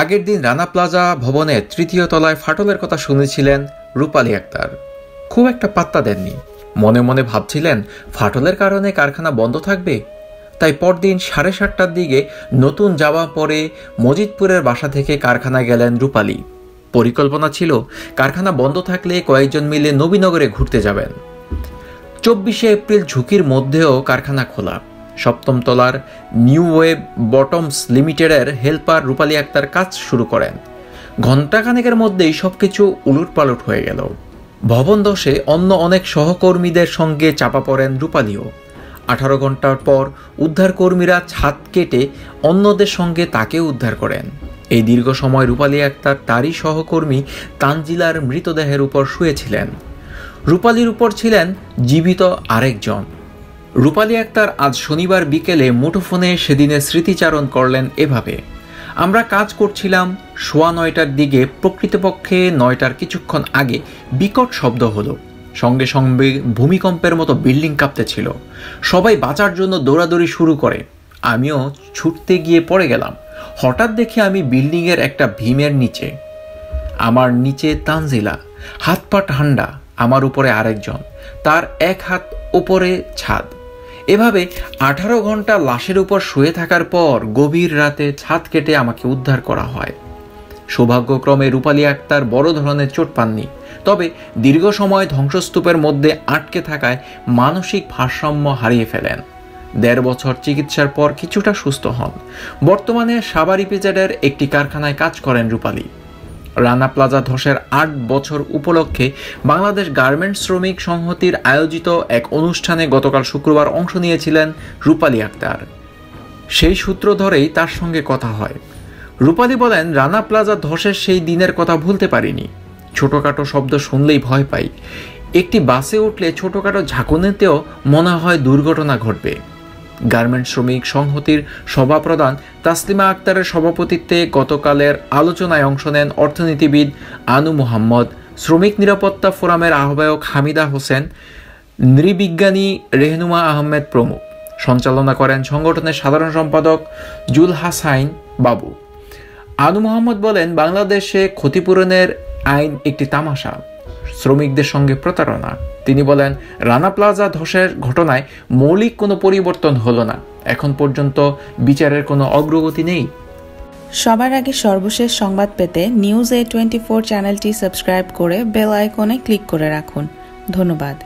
আগের দিন রানা প্লাজা ভবনের তৃতীয় তলায় ফাটলের কথা শুনেছিলেন রূপালী আক্তার। খুব একটা পাত্তা দেননি। মনে মনে ভাবছিলেন, ফাটলের কারণে কারখানা বন্ধ থাকবে? তাই পরদিন সাড়ে সাতটার দিকে নতুন যাওয়া পরে মজিদপুরের বাসা থেকে কারখানা গেলেন রূপালী। পরিকল্পনা ছিল, কারখানা বন্ধ থাকলে কয়েকজন মিলে নবীনগরে ঘুরতে যাবেন। চব্বিশে এপ্রিল ঝুঁকির মধ্যেও কারখানা খোলা। সপ্তম তলার নিউ ওয়েব বটমস লিমিটেডের হেল্পার রূপালী আক্তার কাজ শুরু করেন। ঘণ্টাখানেকের মধ্যেই সব কিছু উলুট পালট হয়ে গেল। ভবন দশে অন্য অনেক সহকর্মীদের সঙ্গে চাপা পড়েন রূপালীও। আঠারো ঘণ্টার পর উদ্ধারকর্মীরা ছাদ কেটে অন্যদের সঙ্গে তাকে উদ্ধার করেন। এই দীর্ঘ সময় রূপালী আক্তার তারই সহকর্মী তানজিলার মৃতদেহের উপর শুয়েছিলেন। রূপালীর উপর ছিলেন জীবিত আরেকজন। রূপালী আক্তার আজ শনিবার বিকেলে মুঠোফোনে সেদিনের স্মৃতিচারণ করলেন এভাবে। আমরা কাজ করছিলাম সোয়া নয়টার দিকে, প্রকৃতপক্ষে নয়টার কিছুক্ষণ আগে বিকট শব্দ হলো। সঙ্গে সঙ্গে ভূমিকম্পের মতো বিল্ডিং কাঁপতেছিল সবাই বাঁচার জন্য দৌড়াদৌড়ি শুরু করে। আমিও ছুটতে গিয়ে পড়ে গেলাম। হঠাৎ দেখি আমি বিল্ডিংয়ের একটা ভীমের নিচে। আমার নিচে তানজিলা, হাত পা ঠান্ডা, আমার উপরে আরেকজন। তার এক হাত উপরে ছাদ। এভাবে আঠারো ঘণ্টা লাশের উপর শুয়ে থাকার পর গভীর রাতে ছাদ কেটে আমাকে উদ্ধার করা হয়। সৌভাগ্যক্রমে রূপালী আক্তার বড় ধরনের চোট পাননি। তবে দীর্ঘ সময় ধ্বংসস্তূপের মধ্যে আটকে থাকায় মানসিক ভারসাম্য হারিয়ে ফেলেন। দেড় বছর চিকিৎসার পর কিছুটা সুস্থ হন। বর্তমানে সাবারি পিজাডের একটি কারখানায় কাজ করেন রূপালী। রানা প্লাজা ধসের আট বছর উপলক্ষে বাংলাদেশ গার্মেন্টস শ্রমিক সংহতির আয়োজিত এক অনুষ্ঠানে গতকাল শুক্রবার অংশ নিয়েছিলেন রূপালী আক্তার। সেই সূত্র ধরেই তার সঙ্গে কথা হয়। রূপালী বলেন, রানা প্লাজা ধসের সেই দিনের কথা ভুলতে পারিনি। ছোটোখাটো শব্দ শুনলেই ভয় পাই। একটি বাসে উঠলে ছোটোখাটো ঝাঁকুনিতেও মনে হয় দুর্ঘটনা ঘটবে। গার্মেন্ট শ্রমিক সংহতির সভাপ্রধান তাসলিমা আক্তারের সভাপতিত্বে গতকালের আলোচনায় অংশ নেন অর্থনীতিবিদ আনু মোহাম্মদ। শ্রমিক নিরাপত্তা ফোরামের আহ্বায়ক হামিদা হোসেন, নৃবিজ্ঞানী রেহনুমা আহমেদ প্রমুখ। সঞ্চালনা করেন সংগঠনের সাধারণ সম্পাদক জুল হাসাইন বাবু। আনু মোহাম্মদ বলেন, বাংলাদেশে ক্ষতিপূরণের আইন একটি তামাশা। শ্রমিকদের সঙ্গে প্রতারণা। তিনি বলেন, রানা প্লাজা ধসের ঘটনায় মৌলিক কোনো পরিবর্তন হলো না। এখন পর্যন্ত বিচারের কোনো অগ্রগতি নেই। সবার আগে সর্বশেষ সংবাদ পেতে নিউজ এ টোয়েন্টি ফোর চ্যানেলটি সাবস্ক্রাইব করে বেল আইকনে ক্লিক করে রাখুন। ধন্যবাদ।